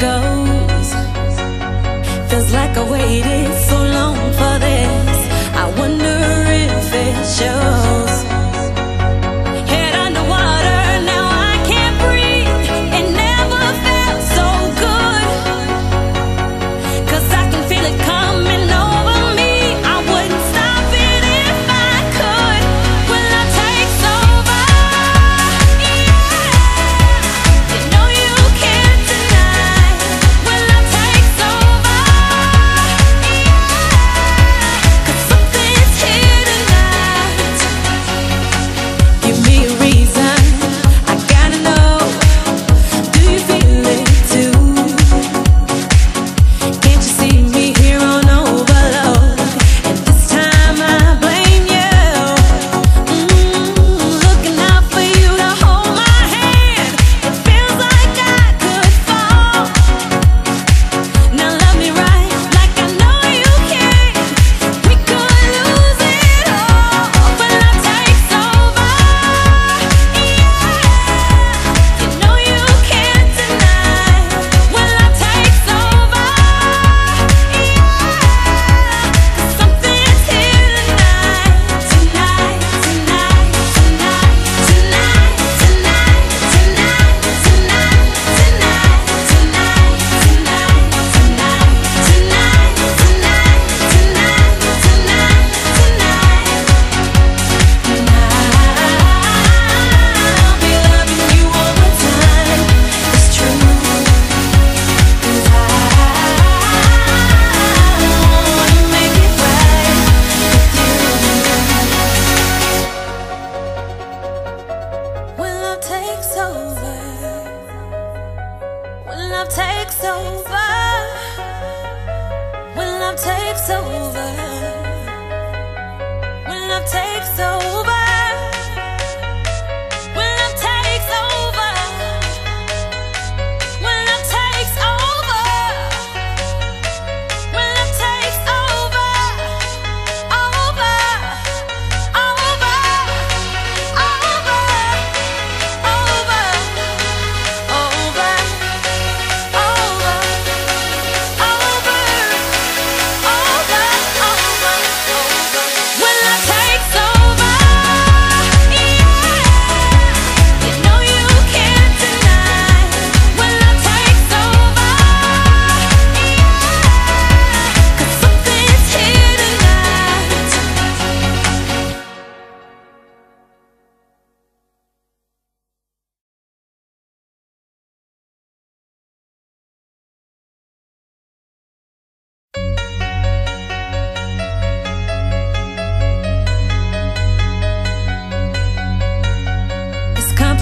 goes. Feels like I waited so long for this.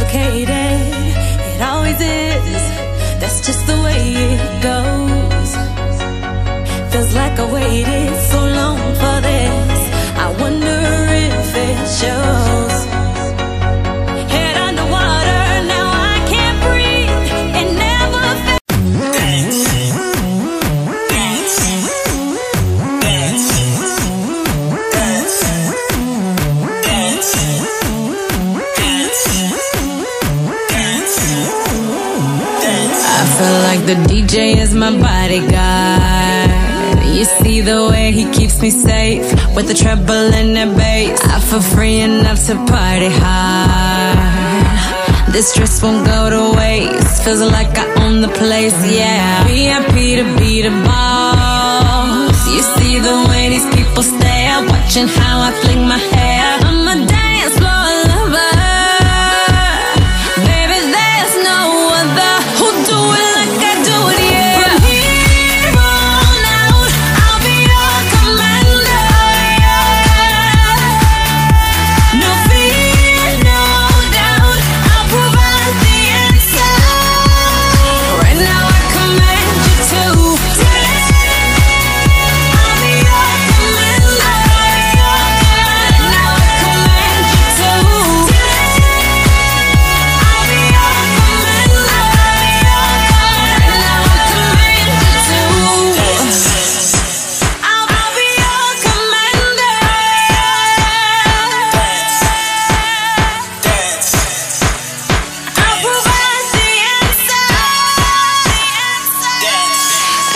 complicated. It always is. That's just the way it goes. Feels like I waited feel like the DJ is my bodyguard. You see the way he keeps me safe with the treble and the bass. I feel free enough to party hard. This stress won't go to waste. Feels like I own the place, yeah. VIP to be the boss. You see the way these people stare, watching how I fling my hair. I'm a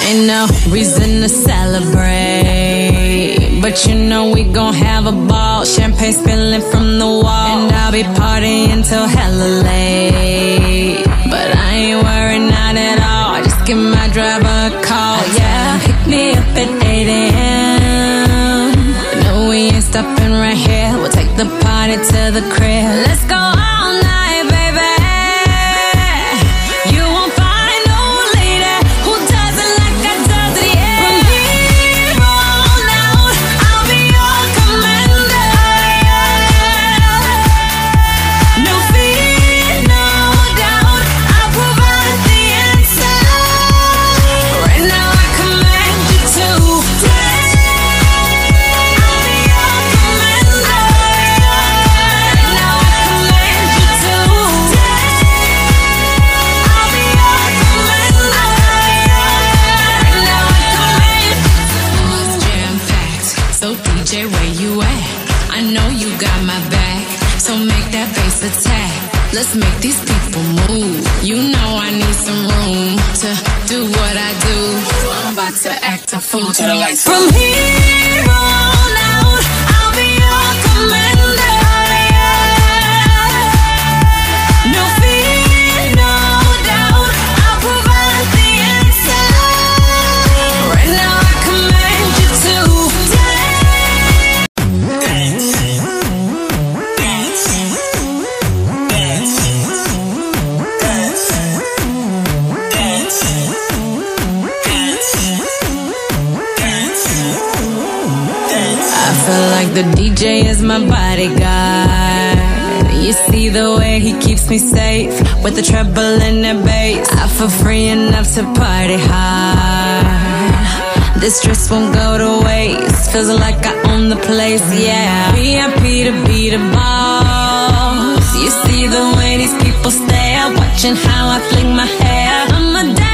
Ain't no reason to celebrate. But you know we gon' have a ball. Champagne spilling from the wall. And I'll be partying till hella late. But I ain't worried, not at all. Just give my driver a call. Yeah, pick me up at 8 a.m. No, we ain't stopping right here. We'll take the party to the crib. Let's go DJ, where you at? I know you got my back. So make that bass attack. Let's make these people move. You know I need some room to do what I do. I'm about to act a fool to the lights. From here I feel like the DJ is my bodyguard. You see the way he keeps me safe with the treble and the bass. I feel free enough to party hard. This dress won't go to waste. Feels like I own the place, yeah. VIP to be the boss. You see the way these people stare, watching how I fling my hair. I'm a